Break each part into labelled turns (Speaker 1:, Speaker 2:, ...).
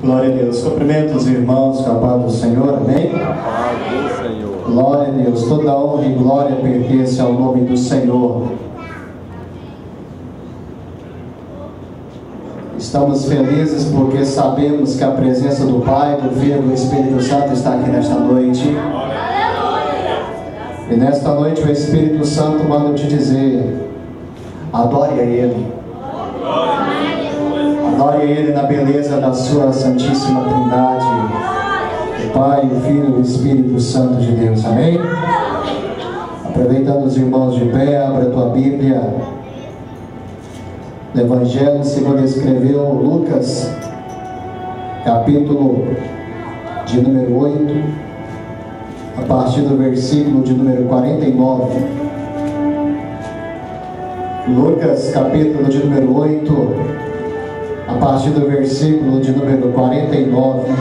Speaker 1: Glória a Deus. Cumprimento os irmãos com a paz do Senhor. Amém?
Speaker 2: Do Senhor.
Speaker 1: Glória a Deus. Toda honra e glória pertence ao nome do Senhor. Estamos felizes porque sabemos que a presença do Pai, do Filho e do Espírito Santo está aqui nesta noite. E nesta noite o Espírito Santo manda te dizer: adore a Ele. Adore a Ele na beleza da Sua Santíssima Trindade. O Pai, o Filho e o Espírito Santo de Deus. Amém? Aproveitando os irmãos de pé, abra a tua Bíblia. No Evangelho segundo escreveu Lucas, capítulo de número 8, a partir do versículo de número 49. Lucas, capítulo de número 8, a partir do versículo de número 49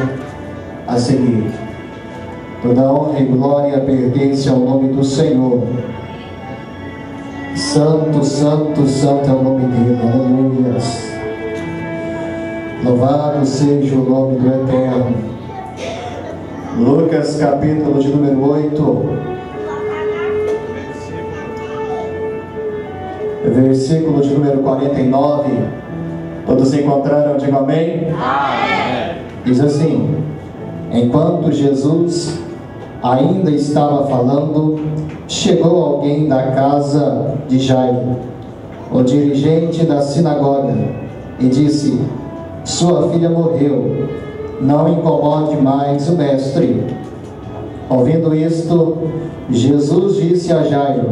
Speaker 1: a seguir. Toda honra e glória pertence ao nome do Senhor. Santo, santo, santo é o nome dele. Aleluia. Louvado seja o nome do Eterno. Lucas capítulo de número 8. Versículo de número 49. Todos encontraram? Digam amém.
Speaker 2: Amém.
Speaker 1: Diz assim: Enquanto Jesus ainda estava falando, chegou alguém da casa de Jairo, o dirigente da sinagoga, e disse: Sua filha morreu, não incomode mais o mestre. Ouvindo isto, Jesus disse a Jairo: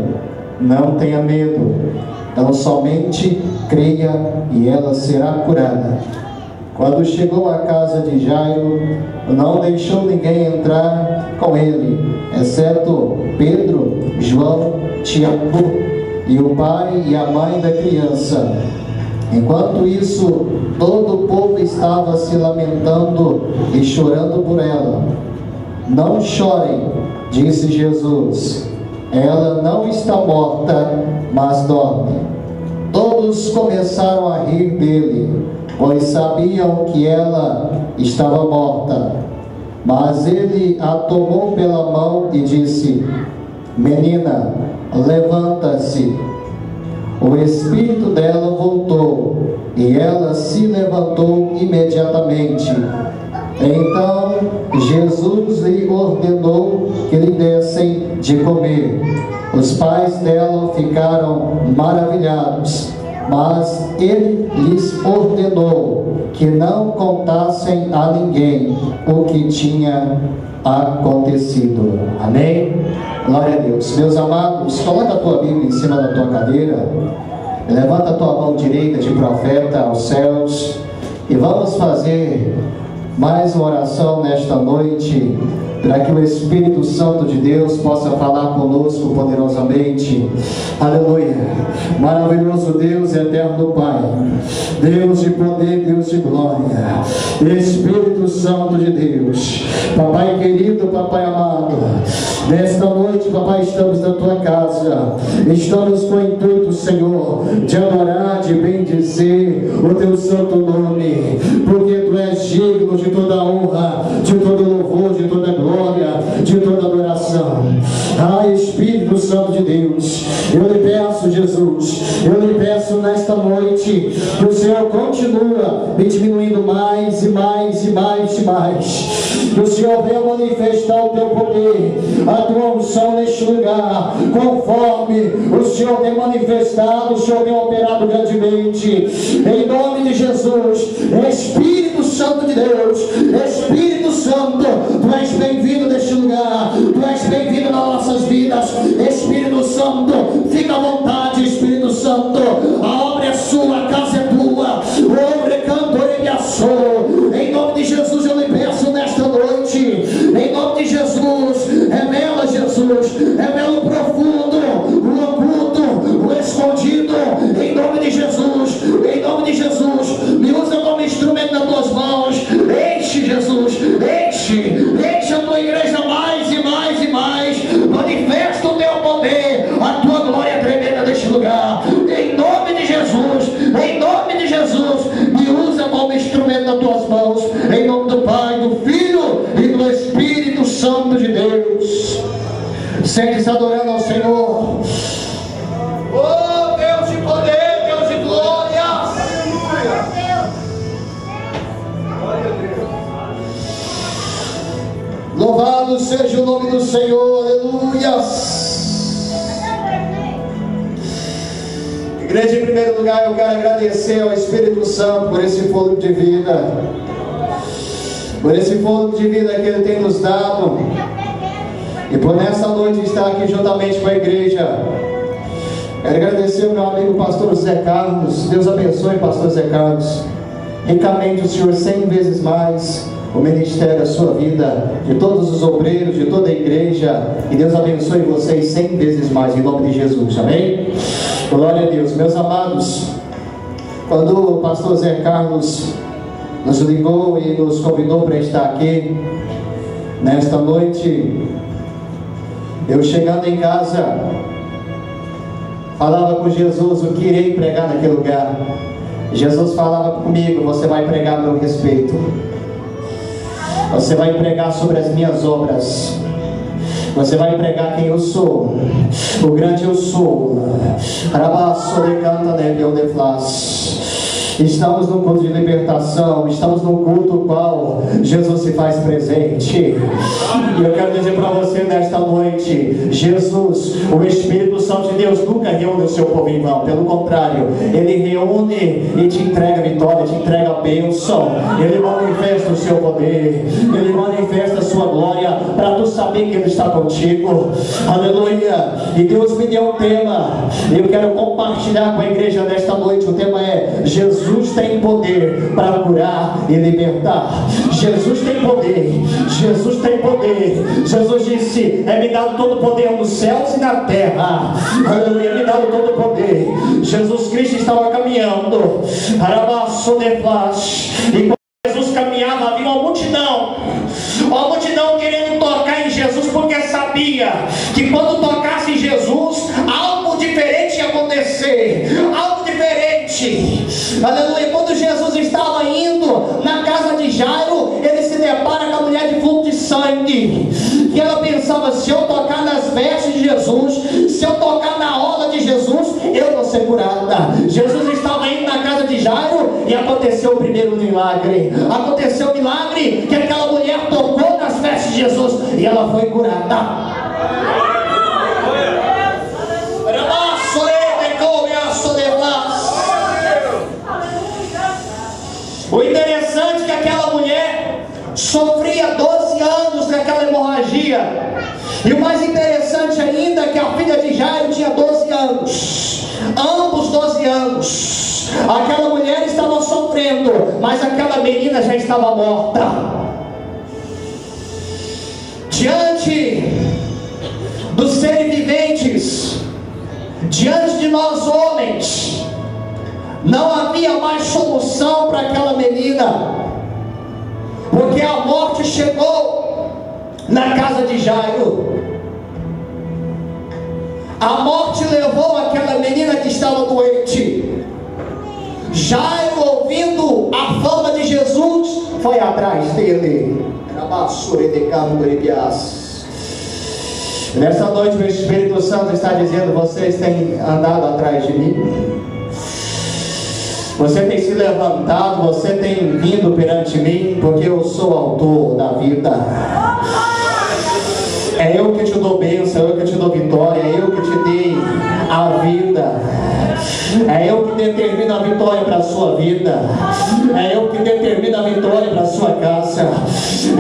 Speaker 1: Não tenha medo, tão somente creia e ela será curada. Quando chegou à casa de Jairo, não deixou ninguém entrar com ele, exceto Pedro, João, Tiago e o pai e a mãe da criança. Enquanto isso, todo o povo estava se lamentando e chorando por ela. Não chorem, disse Jesus. Ela não está morta, mas dorme. Todos começaram a rir dele, pois sabiam que ela estava morta. Mas ele a tomou pela mão e disse: Menina, levanta-se. O espírito dela voltou e ela se levantou imediatamente. Então Jesus lhe ordenou que lhe dessem de comer. Os pais dela ficaram maravilhados, mas ele lhes ordenou que não contassem a ninguém o que tinha acontecido. Amém? Glória a Deus. Meus amados, coloca a tua Bíblia em cima da tua cadeira. Levanta a tua mão direita de profeta aos céus e vamos fazer mais uma oração nesta noite, para que o Espírito Santo de Deus possa falar conosco poderosamente. Aleluia. Maravilhoso Deus, eterno Pai, Deus de poder, Deus de glória, Espírito Santo de Deus, Papai querido, Papai amado, nesta noite, Papai, estamos na tua casa, estamos com o intuito, Senhor, de adorar, de bendizer o teu santo nome, porque tu és digno de toda honra, de todo louvor, de toda adoração. Ah, Espírito Santo de Deus, eu lhe peço, Jesus, eu lhe peço nesta noite que o Senhor continua me diminuindo mais e mais e mais e mais. Que o Senhor venha manifestar o teu poder, a tua unção neste lugar, conforme o Senhor tem manifestado, o Senhor tem operado grandemente. Em nome de Jesus, Espírito Santo de Deus, Espírito Santo, tu és bem-vindo neste lugar, tu és bem-vindo nas nossas vidas, Espírito Santo, fica à vontade, lugar. Eu quero agradecer ao Espírito Santo por esse fôlego de vida, por esse fôlego de vida que Ele tem nos dado, e por nessa noite estar aqui juntamente com a igreja. Quero agradecer ao meu amigo pastor Zé Carlos, Deus abençoe, pastor Zé Carlos, ricamente o Senhor cem vezes mais o ministério, a sua vida, de todos os obreiros, de toda a igreja, e Deus abençoe vocês cem vezes mais, em nome de Jesus, amém? Glória a Deus. Meus amados, quando o pastor Zé Carlos nos ligou e nos convidou para estar aqui, nesta noite, eu chegando em casa, falava com Jesus o que irei pregar naquele lugar. Jesus falava comigo: Você vai pregar meu respeito, você vai pregar sobre as minhas obras. Você vai pregar quem eu sou. O grande eu sou. Arabaço de canta de de Estamos num culto de libertação, estamos num culto qual Jesus se faz presente. E eu quero dizer para você nesta noite: Jesus, o Espírito Santo de Deus, nunca reúne o seu povo em vão, pelo contrário, ele reúne e te entrega vitória, te entrega bênção, ele manifesta o seu poder, ele manifesta a sua glória, para tu saber que ele está contigo. Aleluia! E Deus me deu um tema, eu quero compartilhar com a igreja nesta noite. O tema é Jesus Jesus tem poder para curar e libertar. Jesus tem poder. Jesus tem poder. Jesus disse: É me dado todo o poder nos céus e na terra. Aleluia, é me dado todo o poder. Jesus Cristo estava caminhando. Arabaço de E quando Jesus caminhava, havia uma multidão. Uma multidão querendo tocar em Jesus, porque sabia que quando tocasse em Jesus, Aleluia. Quando Jesus estava indo na casa de Jairo, ele se depara com a mulher de fluxo de sangue. E ela pensava: se eu tocar nas vestes de Jesus, se eu tocar na roda de Jesus, eu vou ser curada. Jesus estava indo na casa de Jairo e aconteceu o primeiro milagre. Aconteceu o milagre que aquela mulher tocou nas vestes de Jesus e ela foi curada. O interessante é que aquela mulher sofria 12 anos com aquela hemorragia. E o mais interessante ainda é que a filha de Jairo tinha 12 anos. Ambos 12 anos. Aquela mulher estava sofrendo, mas aquela menina já estava morta. Diante dos seres viventes, diante de nós homens, não havia mais solução para aquela menina, porque a morte chegou na casa de Jairo. A morte levou aquela menina que estava doente. Jairo, ouvindo a fama de Jesus, foi atrás dele. Nessa noite o Espírito Santo está dizendo: vocês têm andado atrás de mim. Você tem se levantado, você tem vindo perante mim, porque eu sou autor da vida. É eu que te dou bênção, é eu que te dou vitória, é eu que te dei a vida. É eu que determino a vitória para a sua vida. É eu que determino a vitória para a sua casa.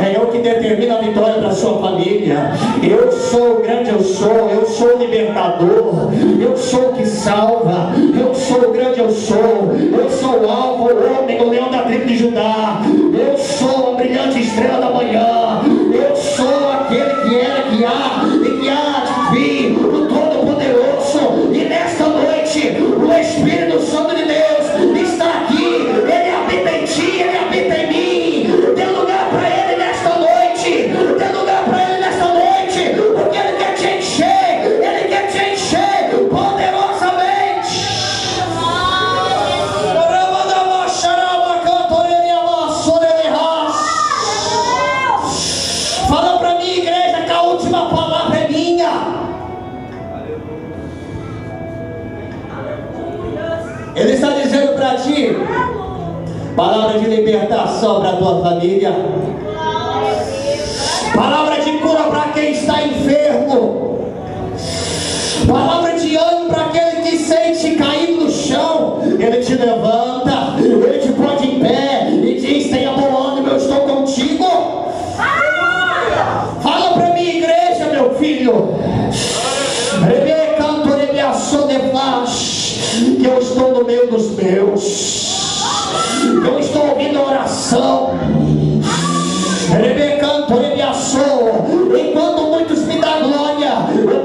Speaker 1: É eu que determino a vitória para a sua família. Eu sou o grande eu sou, eu sou o libertador. Eu sou o que salva. Eu sou o grande eu sou. Eu sou o alvo, o homem, o leão da tribo de Judá. Eu sou a brilhante estrela da manhã. Eu sou aquele que era, que há e que há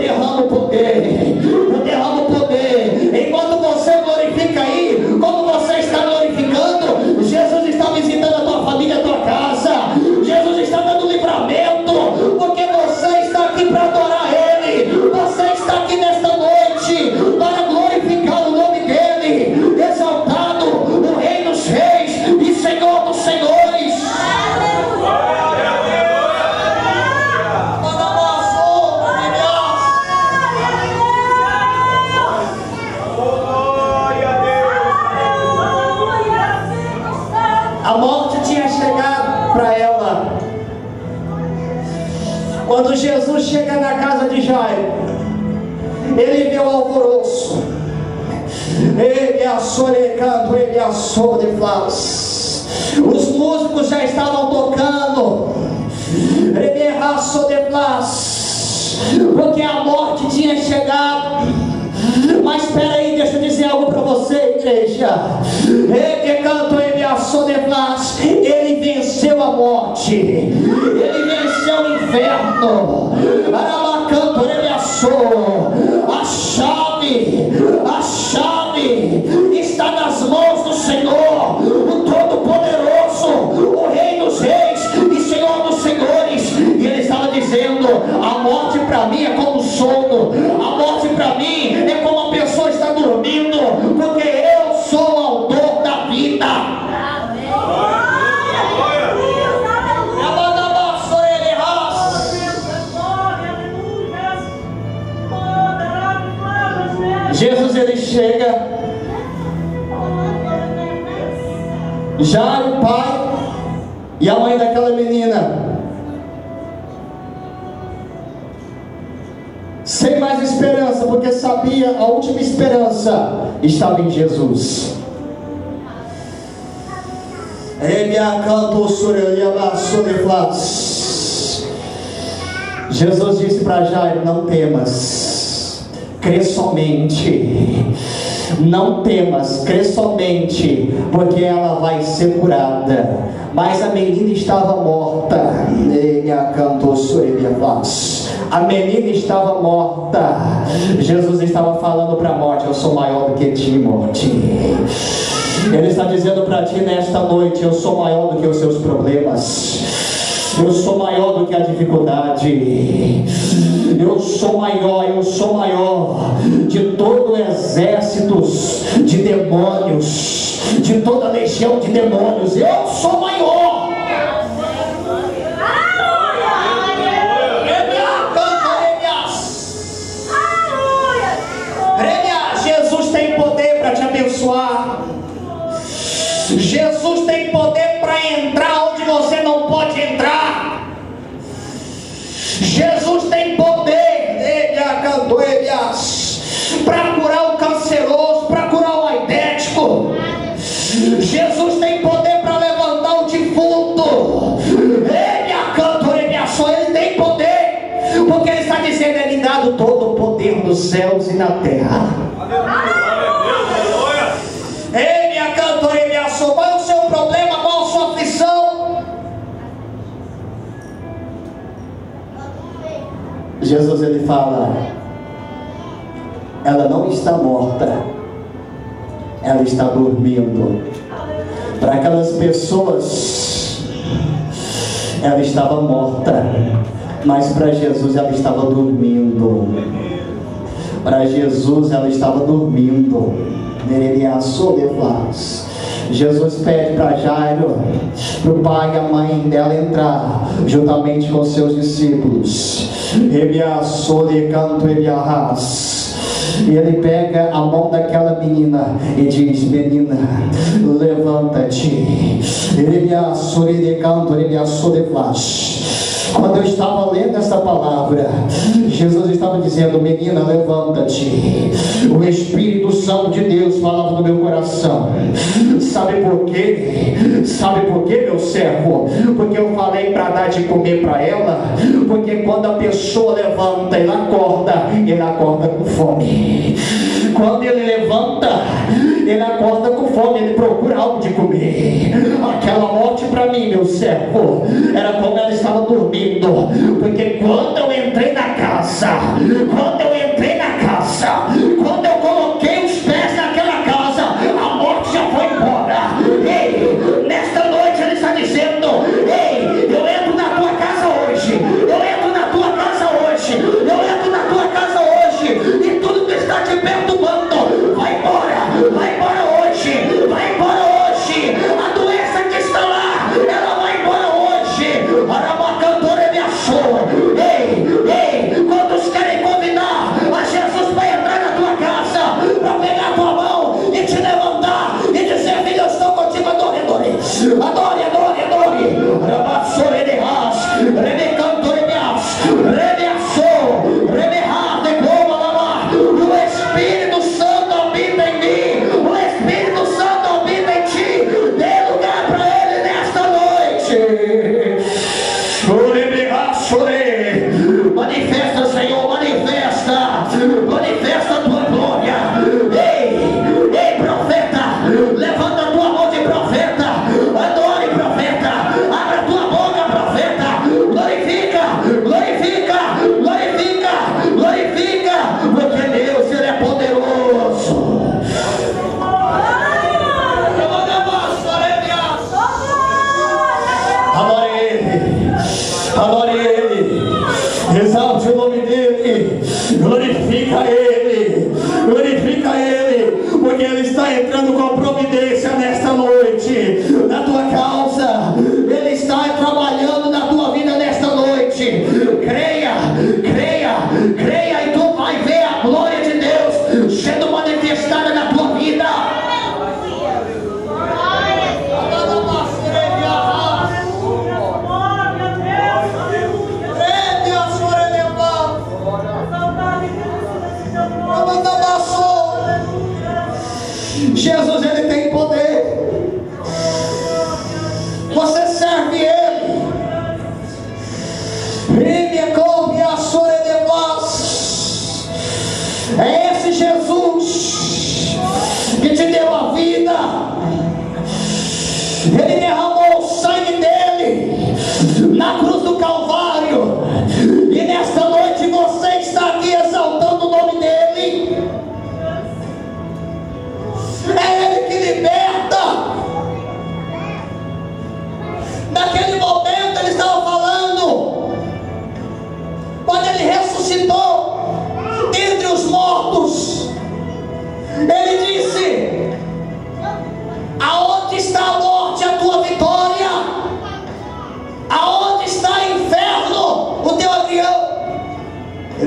Speaker 3: eu derramo Assou de flas. Porque a morte tinha chegado. Mas espera aí, deixa eu dizer algo para você, igreja. Ele canto, assou de flas. Ele venceu a morte. Ele venceu o inferno. Arabacanto, ele assou. A chave, a chave está nas mãos do Senhor, sono, a morte para mim é como a pessoa está dormindo, porque eu sou o autor da vida. Jesus ele chega, já o pai e a mãe daquela menina, sem mais esperança, porque sabia a última esperança estava em Jesus. Jesus disse para Jairo: Não temas, crê somente. Não temas, crê somente, porque ela vai ser curada. Mas a menina estava morta. Ele acantou A menina estava morta. Jesus estava falando para a morte: Eu sou maior do que ti, morte. Ele está dizendo para ti nesta noite: Eu sou maior do que os seus problemas. Eu sou maior do que a dificuldade. Eu sou maior, eu sou maior de todo o exército de demônios, de toda legião de demônios. Eu sou maior. Tem poder para entrar onde você não pode entrar. Jesus tem poder, ele acantou para curar o canceroso, para curar o aidético. Jesus tem poder para levantar o defunto. Ele acantou, ele assou, ele tem poder, porque ele está dizendo: é lhe dado todo o poder nos céus e na terra. Jesus ele fala: ela não está morta, ela está dormindo. Para aquelas pessoas, ela estava morta, mas para Jesus ela estava dormindo. Para Jesus ela estava dormindo. Jesus pede para Jairo, para o pai e a mãe dela entrar, juntamente com seus discípulos.
Speaker 1: E ele pega a mão daquela menina e diz: Menina, levanta-te. Ele me assou de canto, ele me assou de flash. Quando eu estava lendo essa palavra, Jesus estava dizendo: Menina, levanta-te. O Espírito Santo de Deus falava no meu coração. Sabe por quê? Sabe por quê, meu servo? Porque eu falei para dar de comer para ela. Porque quando a pessoa levanta, ele acorda, ele acorda com fome. Quando ele levanta, ele acorda com fome, ele procura algo de comer. Meu servo, era como ela estava dormindo. Porque quando eu entrei na casa, quando eu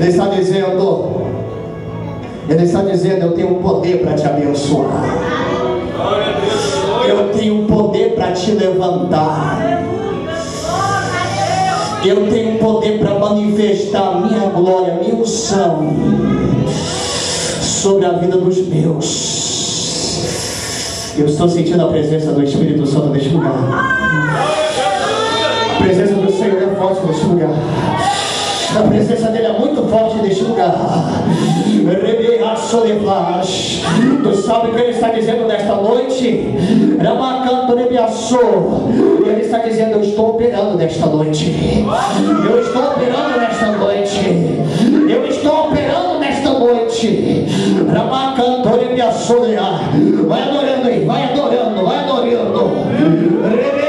Speaker 1: Ele está dizendo, ele está dizendo: Eu tenho poder para te abençoar. Eu tenho poder para te levantar. Eu tenho poder para manifestar a minha glória, a minha unção sobre a vida dos meus. Eu estou sentindo a presença do Espírito Santo neste lugar. A presença do Senhor é forte neste lugar. A presença dele é muito forte neste lugar. Tu sabe o que ele está dizendo nesta noite? Ele está dizendo: Eu estou operando nesta noite. Eu estou operando nesta noite. Eu estou operando nesta noite. Vai adorando aí, vai adorando, vai adorando.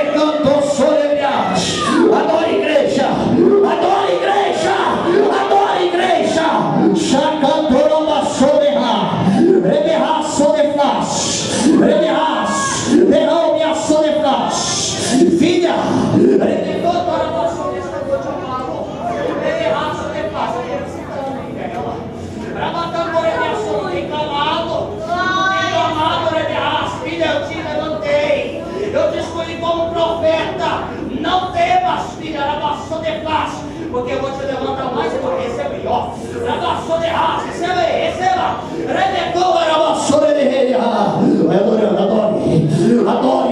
Speaker 3: porque eu vou te levantar mais e vou receber. Ó, abraçou de raça, receba aí, receba. Rebetou, era de rei. Vai adorando, adore, adore.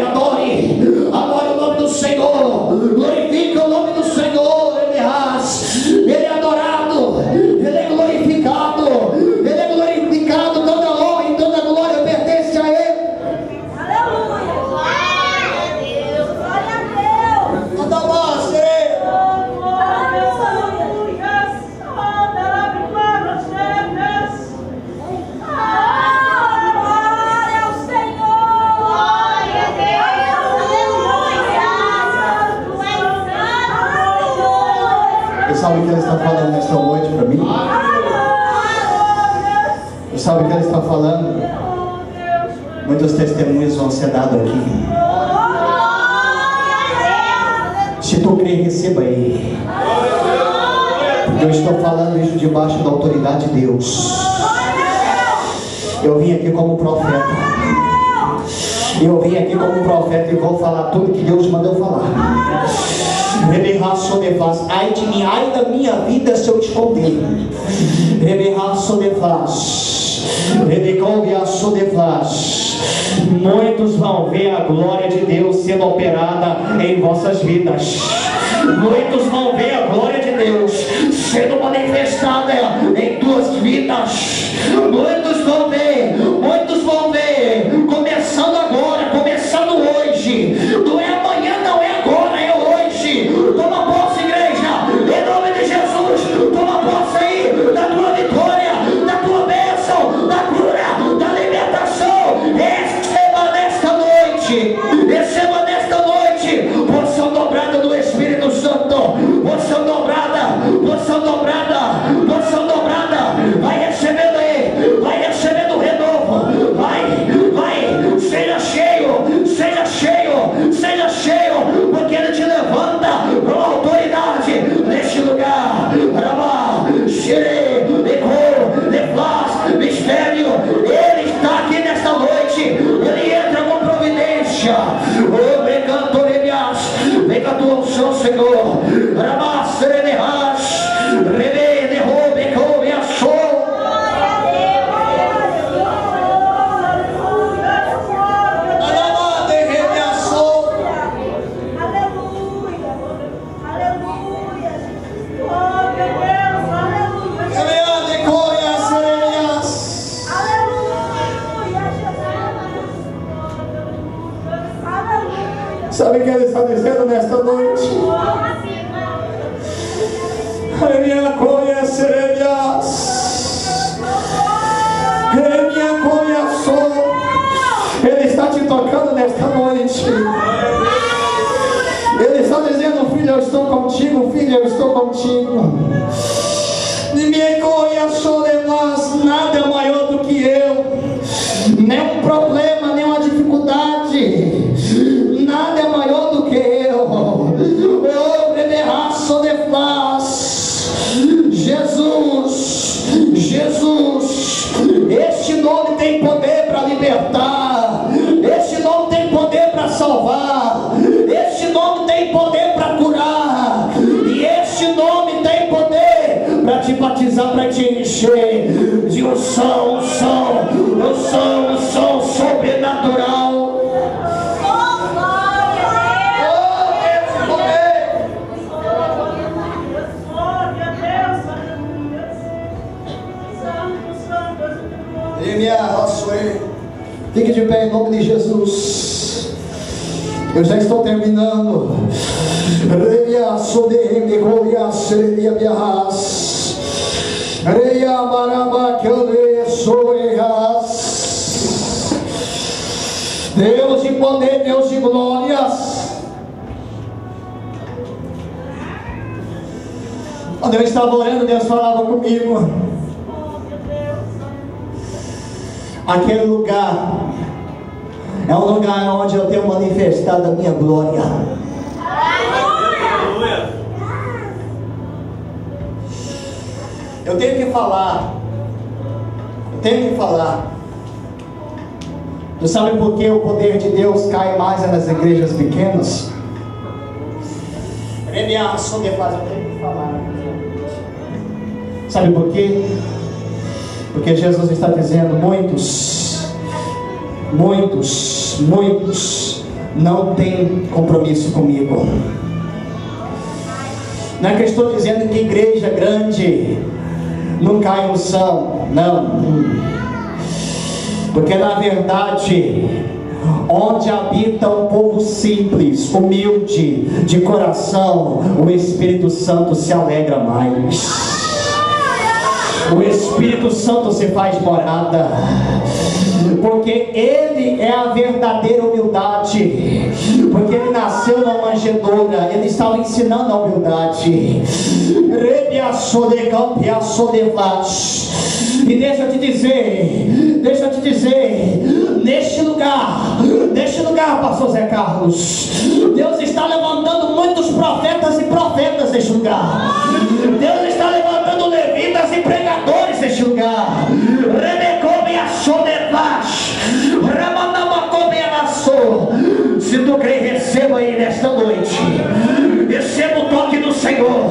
Speaker 1: faz. Muitos vão ver a glória de Deus sendo operada em vossas vidas. Muitos vão ver a glória de Deus sendo manifestada em tuas vidas. Muitos vão ver, muitos vão achou
Speaker 3: de nós nada maior do que eu, nem um problema encher de um som, um som, um som, um som sobrenatural. Fique de pé em nome de Jesus. Eu já estou terminando. Glória, glória, glória, glória, glória. Deus de poder, Deus de glórias. Quando eu estava orando, Deus falava comigo. Aquele lugar é um lugar onde eu tenho manifestado a minha glória. Eu tenho que falar. Eu tenho que falar. Você sabe por que o poder de Deus cai mais nas igrejas pequenas? Sabe por quê? Porque Jesus está dizendo: muitos, muitos, muitos não têm compromisso comigo. Não é que eu estou dizendo que igreja é grande não cai no são, não. Porque na verdade, onde habita um povo simples, humilde, de coração, o Espírito Santo se alegra mais. O Espírito Santo se faz morada. Porque Ele é a verdadeira humildade. Porque Ele nasceu na manjedoura. Ele estava ensinando a humildade. E deixa eu te dizer, deixa eu te dizer, neste lugar, neste lugar, pastor Zé Carlos, Deus está levantando muitos profetas e profetas neste lugar. Deus está levantando levitas e pregadores neste lugar. Se tu crê, receba aí nesta noite. Receba o toque do Senhor.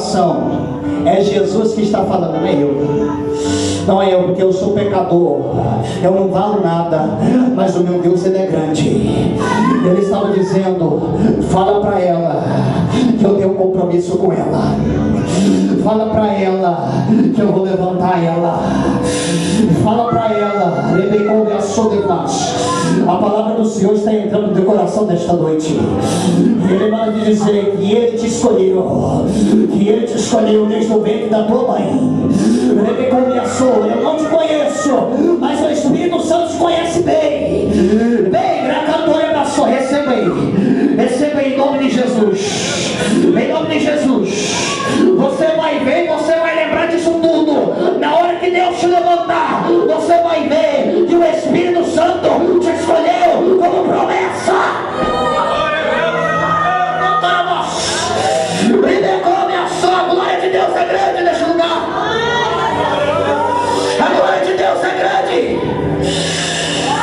Speaker 3: Coração. É Jesus que está falando, não é eu. Não é eu, porque eu sou pecador. Eu não valo nada. Mas o meu Deus, Ele é grande. Ele estava dizendo: Fala para ela que eu tenho um compromisso com ela. Fala para ela que eu vou levantar ela. Fala para ela, Assodevas. A palavra do Senhor está entrando no teu coração nesta noite. Ele manda te dizer que Ele te escolheu. Que Ele te escolheu desde o ventre da tua mãe. De Assou, eu não te conheço, mas o Espírito Santo te conhece bem. Bem, Gracantora da sua, receba aí. Jesus. Em nome de Jesus. Você vai ver, você vai lembrar disso tudo. Na hora que Deus te levantar, você vai ver que o
Speaker 1: Espírito Santo te escolheu como promessa.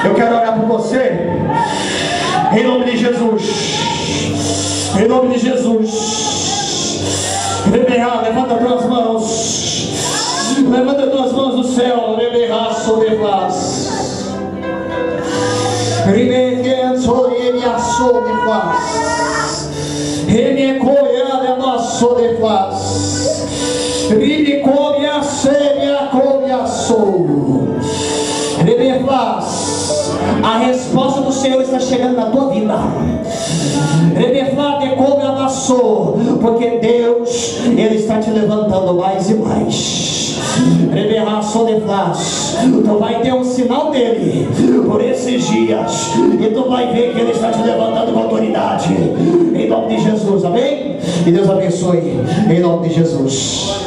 Speaker 1: Eu quero orar por você. Em nome de
Speaker 3: Jesus. Em nome de Jesus. Rebeá, levanta tuas mãos. Levanta tuas mãos no céu. Rebeá, sobre paz. Paz. Rebecoia, sebia, cobia, sou. Rebefaz. A resposta do Senhor está chegando na tua vida. Amassou, porque Deus ele está te levantando mais e mais. Tu vai ter um sinal dele por esses dias. E tu vai ver que ele está te levantando com autoridade. Em nome de Jesus, amém? E Deus abençoe. Em nome de Jesus.